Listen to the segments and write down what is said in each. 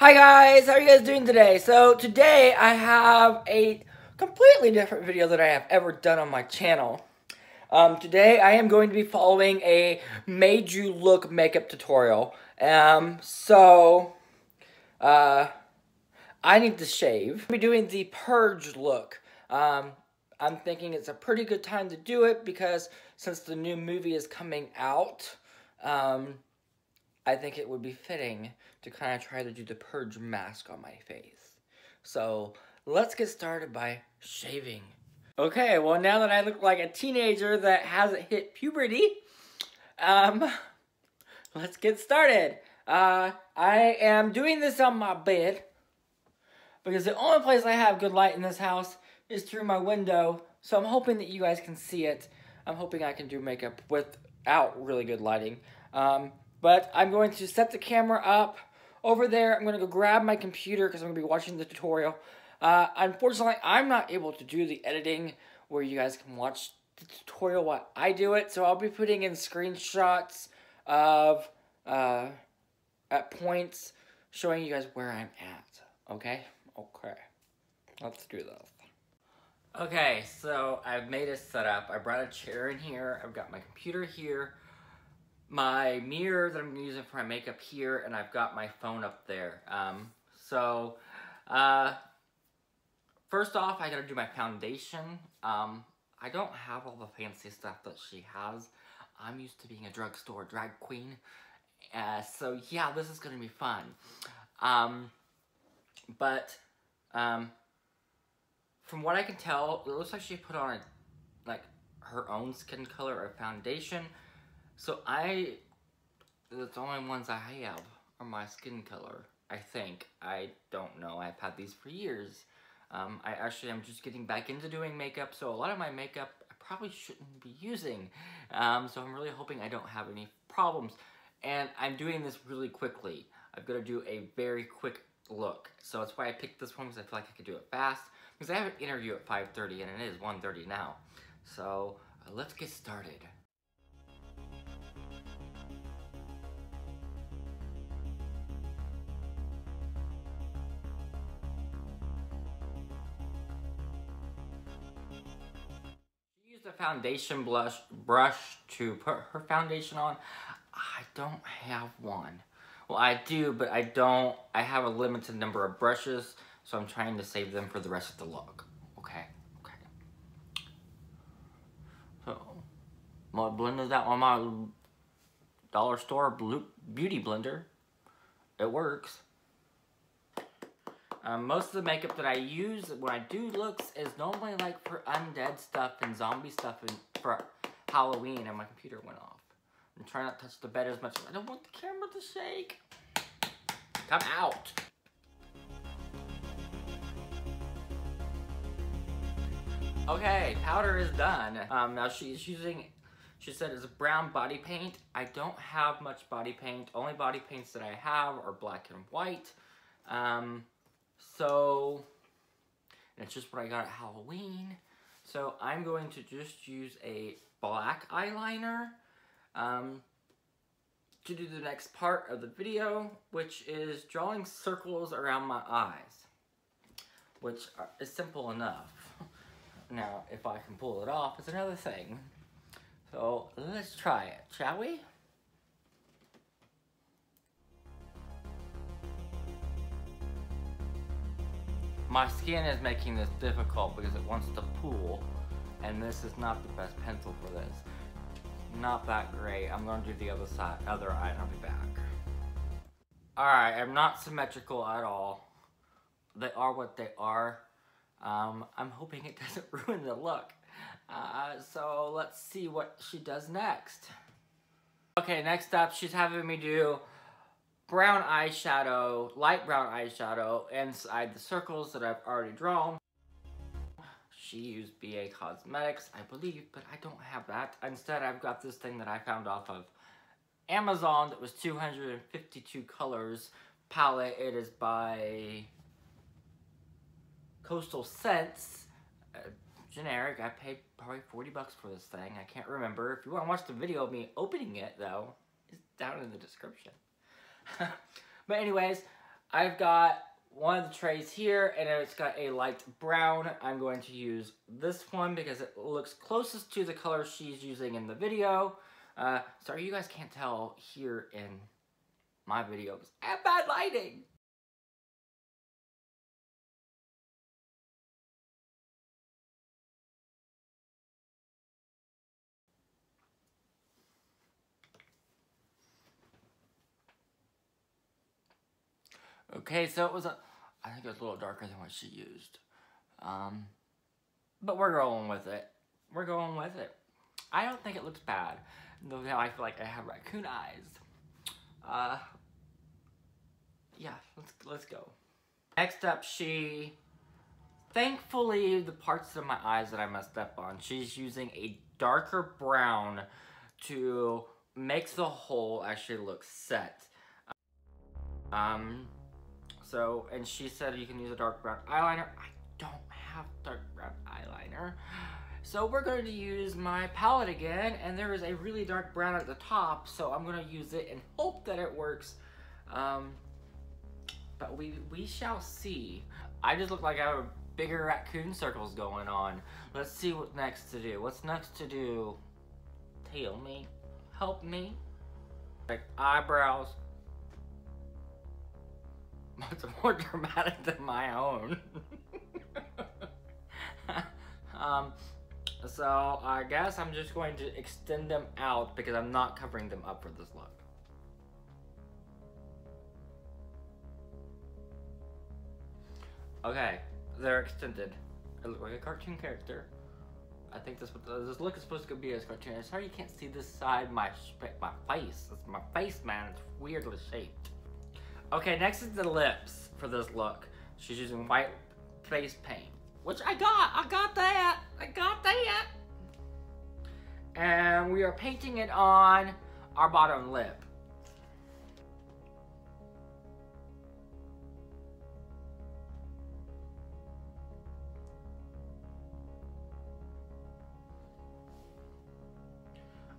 Hi guys, how are you guys doing today? So today I have a completely different video that I have ever done on my channel. Um, today I am going to be following a Madeyewlook makeup tutorial. Um, so, uh, I need to shave. I'm doing the purge look. Um, I'm thinking it's a pretty good time to do it because since the new movie is coming out, um, I think it would be fitting to kind of try to do the purge mask on my face. So let's get started by shaving. Okay, well now that I look like a teenager that hasn't hit puberty, um, let's get started. Uh, I am doing this on my bed because the only place I have good light in this house is through my window. So I'm hoping that you guys can see it. I'm hoping I can do makeup without really good lighting. Um, but I'm going to set the camera up over there. I'm going to go grab my computer because I'm going to be watching the tutorial. Uh, unfortunately, I'm not able to do the editing where you guys can watch the tutorial while I do it. So I'll be putting in screenshots of uh, at points showing you guys where I'm at. Okay? Okay. Let's do this. Okay, so I've made a setup. I brought a chair in here. I've got my computer here my mirror that I'm using for my makeup here, and I've got my phone up there. Um, so, uh, first off, I gotta do my foundation. Um, I don't have all the fancy stuff that she has. I'm used to being a drugstore drag queen. Uh, so yeah, this is gonna be fun. Um, but, um, from what I can tell, it looks like she put on, a, like, her own skin color or foundation. So I, the only ones I have are my skin color, I think. I don't know, I've had these for years. Um, I actually am just getting back into doing makeup, so a lot of my makeup I probably shouldn't be using. Um, so I'm really hoping I don't have any problems. And I'm doing this really quickly. I've got to do a very quick look. So that's why I picked this one, because I feel like I could do it fast. Because I have an interview at 5.30, and it is 1.30 now. So uh, let's get started. A foundation blush brush to put her foundation on. I don't have one. Well, I do, but I don't. I have a limited number of brushes, so I'm trying to save them for the rest of the look. Okay, okay. So, my blender's out on my dollar store beauty blender. It works. Um, most of the makeup that I use when I do looks is normally like for undead stuff and zombie stuff and for Halloween and my computer went off. I'm trying not to touch the bed as much. I don't want the camera to shake. Come out. Okay, powder is done. Um, now she's using, she said it's brown body paint. I don't have much body paint. Only body paints that I have are black and white. Um, so, it's just what I got at Halloween. So I'm going to just use a black eyeliner um, to do the next part of the video, which is drawing circles around my eyes, which is simple enough. Now, if I can pull it off, is another thing. So let's try it, shall we? My skin is making this difficult because it wants to pool, and this is not the best pencil for this. Not that great. I'm going to do the other side, other eye, and I'll be back. Alright, I'm not symmetrical at all. They are what they are. Um, I'm hoping it doesn't ruin the look. Uh, so let's see what she does next. Okay, next up, she's having me do brown eyeshadow, light brown eyeshadow inside the circles that I've already drawn. She used BA Cosmetics, I believe, but I don't have that. Instead, I've got this thing that I found off of Amazon that was 252 colors palette. It is by Coastal Scents. Uh, generic. I paid probably 40 bucks for this thing. I can't remember. If you want to watch the video of me opening it, though, it's down in the description. but anyways, I've got one of the trays here and it's got a light brown. I'm going to use this one because it looks closest to the color she's using in the video. Uh, sorry you guys can't tell here in my videos. I have bad lighting. Okay, so it was a, I think it was a little darker than what she used. Um, but we're going with it. We're going with it. I don't think it looks bad, though now I feel like I have raccoon eyes. Uh, yeah, let's, let's go. Next up, she, thankfully, the parts of my eyes that I messed up on, she's using a darker brown to make the hole actually look set. Um, so, and she said you can use a dark brown eyeliner. I don't have dark brown eyeliner. So we're going to use my palette again, and there is a really dark brown at the top, so I'm going to use it and hope that it works. Um, but we, we shall see. I just look like I have bigger raccoon circles going on. Let's see what next to do. What's next to do? Tell me. Help me. Like eyebrows, much more dramatic than my own. um, so I guess I'm just going to extend them out because I'm not covering them up for this look. Okay, they're extended. I look like a cartoon character. I think this this look is supposed to be as cartoon. Sorry you can't see this side my my face. It's my face, man. It's weirdly shaped. Okay, next is the lips for this look. She's using white face paint, which I got. I got that. I got that. And we are painting it on our bottom lip.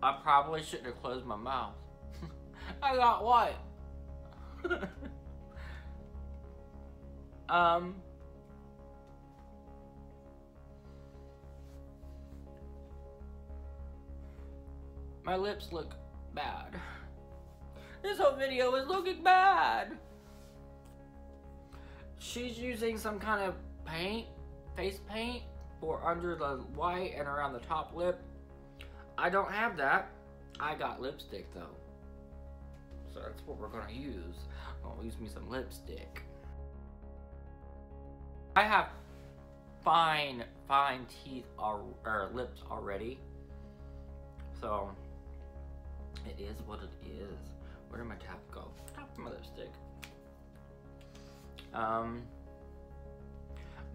I probably shouldn't have closed my mouth. I got what? Um. My lips look bad. This whole video is looking bad. She's using some kind of paint, face paint, for under the white and around the top lip. I don't have that. I got lipstick though. So that's what we're gonna use. I'll use me some lipstick. I have fine, fine teeth or, or lips already. So it is what it is. Where did my tap go? Tap my lipstick. Um,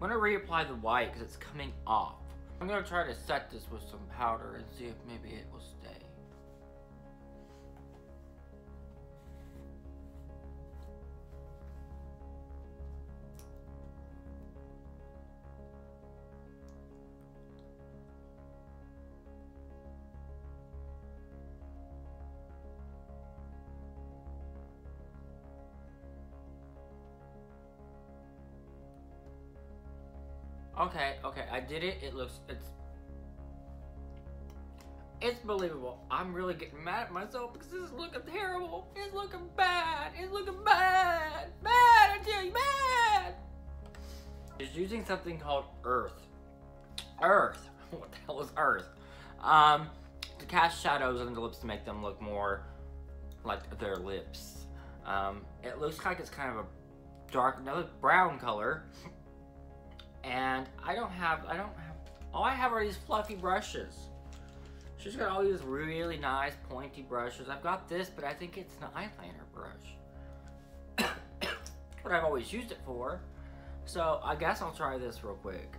I'm gonna reapply the white because it's coming off. I'm gonna try to set this with some powder and see if maybe it will stay. Okay, okay, I did it. It looks, it's, it's believable. I'm really getting mad at myself because this is looking terrible. It's looking bad. It's looking bad. Bad, I tell you, bad. It's using something called Earth. Earth. What the hell is Earth? Um, to cast shadows on the lips to make them look more like their lips. Um, it looks like it's kind of a dark, another brown color and I don't have, I don't have, all I have are these fluffy brushes. She's got all these really nice pointy brushes. I've got this, but I think it's an eyeliner brush. what I've always used it for. So I guess I'll try this real quick.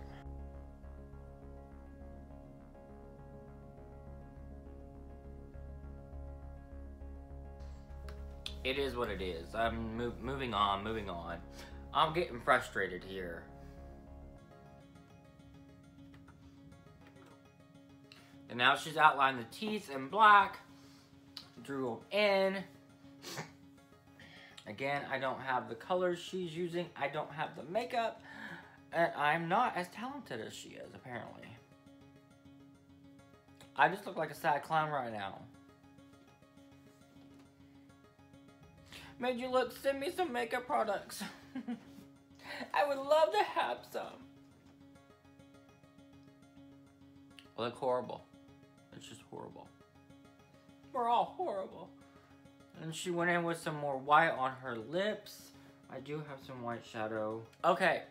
It is what it is. I'm moving on, moving on. I'm getting frustrated here. And now she's outlined the teeth in black, drew them in, Again, I don't have the colors she's using. I don't have the makeup. And I'm not as talented as she is, apparently. I just look like a sad clown right now. Madeyewlook, send me some makeup products. I would love to have some. look horrible. It's just horrible. We're all horrible. And she went in with some more white on her lips. I do have some white shadow. Okay.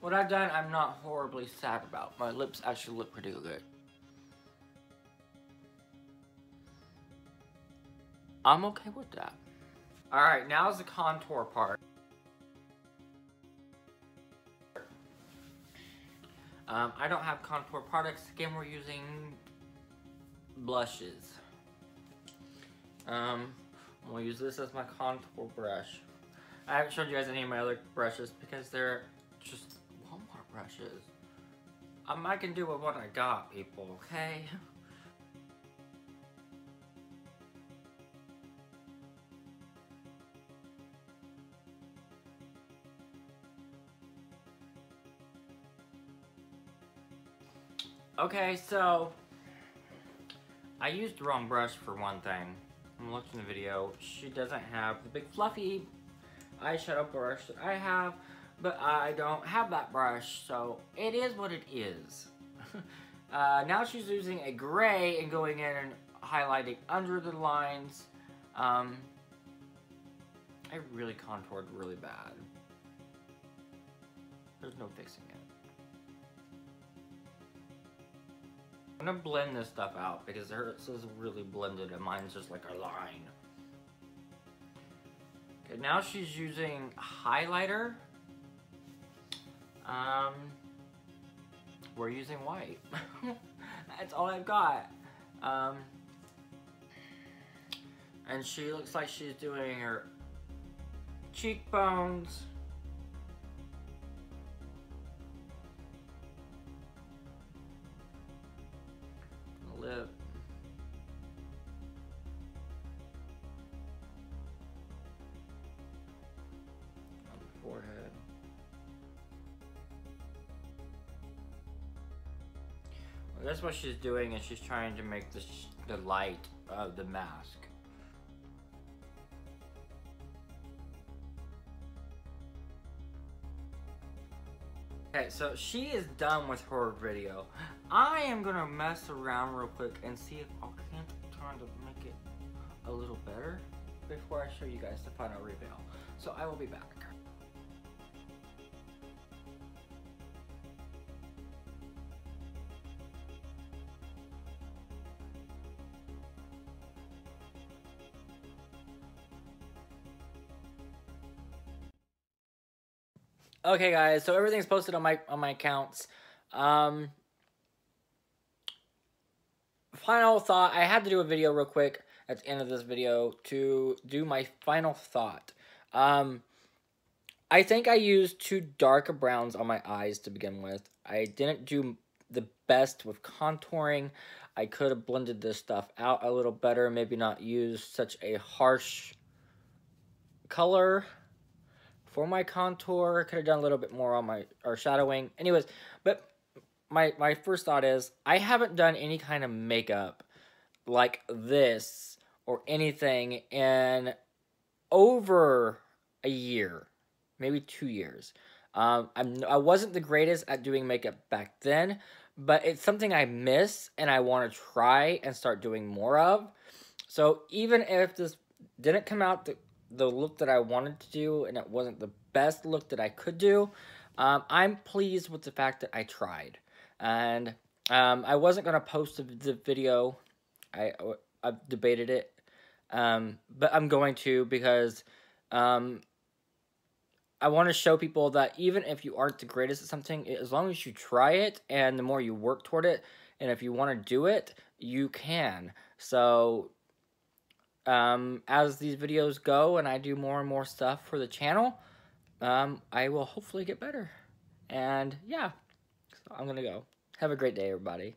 What I've done, I'm not horribly sad about. My lips actually look pretty good. I'm okay with that. Alright, now is the contour part. Um, I don't have contour products. Again, we're using blushes. Um, I'm gonna use this as my contour brush. I haven't showed you guys any of my other brushes because they're just Walmart brushes. Um, I can do with what I got, people, okay? Okay, so I used the wrong brush for one thing. I'm looking at the video. She doesn't have the big fluffy eyeshadow brush that I have, but I don't have that brush, so it is what it is. uh, now she's using a gray and going in and highlighting under the lines. Um, I really contoured really bad. There's no fixing it. I'm gonna blend this stuff out because hers is really blended and mine's just like a line. Okay, now she's using highlighter. Um, we're using white. That's all I've got. Um, and she looks like she's doing her cheekbones. That's what she's doing is she's trying to make the, the light of the mask. Okay, so she is done with her video. I am gonna mess around real quick and see if I can't try to make it a little better before I show you guys the final reveal. So I will be back. Okay, guys. So everything's posted on my on my accounts. Um, final thought. I had to do a video real quick at the end of this video to do my final thought. Um, I think I used too dark of browns on my eyes to begin with. I didn't do the best with contouring. I could have blended this stuff out a little better. Maybe not use such a harsh color for my contour. Could have done a little bit more on my or shadowing. Anyways, but my my first thought is I haven't done any kind of makeup like this or anything in over a year, maybe two years. Um, I'm I wasn't the greatest at doing makeup back then, but it's something I miss and I want to try and start doing more of. So even if this didn't come out the the look that I wanted to do and it wasn't the best look that I could do, um, I'm pleased with the fact that I tried. And um, I wasn't going to post the video. I, I debated it. Um, but I'm going to because um, I want to show people that even if you aren't the greatest at something, as long as you try it and the more you work toward it, and if you want to do it, you can. So um, as these videos go and I do more and more stuff for the channel, um, I will hopefully get better. And yeah, so I'm going to go. Have a great day, everybody.